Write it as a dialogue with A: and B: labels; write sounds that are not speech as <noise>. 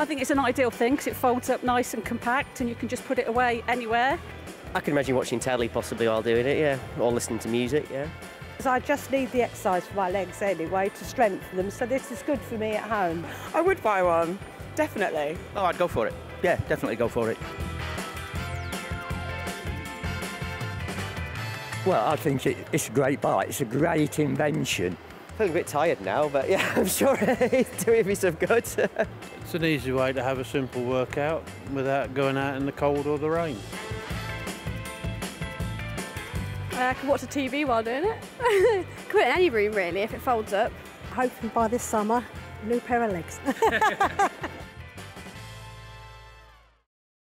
A: I think it's an ideal thing because it folds up nice and compact and you can just put it away anywhere.
B: I can imagine watching telly possibly while doing it, yeah, or listening to music, yeah.
C: Because I just need the exercise for my legs anyway to strengthen them, so this is good for me at home.
D: I would buy one, definitely.
E: Oh, I'd go for it. Yeah, definitely go for it.
F: Well, I think it, it's a great bike. It's a great invention.
B: Feeling a bit tired now, but yeah, <laughs> I'm sure it's doing me some good.
G: It's an easy way to have a simple workout without going out in the cold or the rain.
A: I can watch the TV while doing it. <laughs>
H: Can put in any room really if it folds up.
C: Hoping by this summer, a new pair of legs. <laughs>